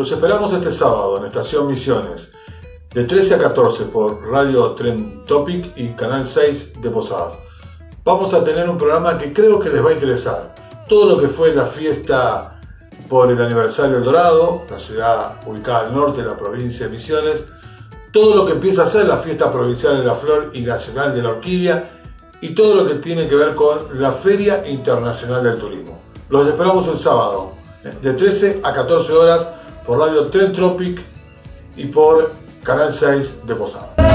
Los esperamos este sábado en Estación Misiones, de 13 a 14 por Radio Tren Topic y Canal 6 de Posadas. Vamos a tener un programa que creo que les va a interesar. Todo lo que fue la fiesta por el aniversario del Dorado, la ciudad ubicada al norte de la provincia de Misiones, todo lo que empieza a ser la fiesta provincial de la flor y nacional de la orquídea y todo lo que tiene que ver con la Feria Internacional del Turismo. Los esperamos el sábado, de 13 a 14 horas por Radio Tren Tropic y por Canal 6 de Posada.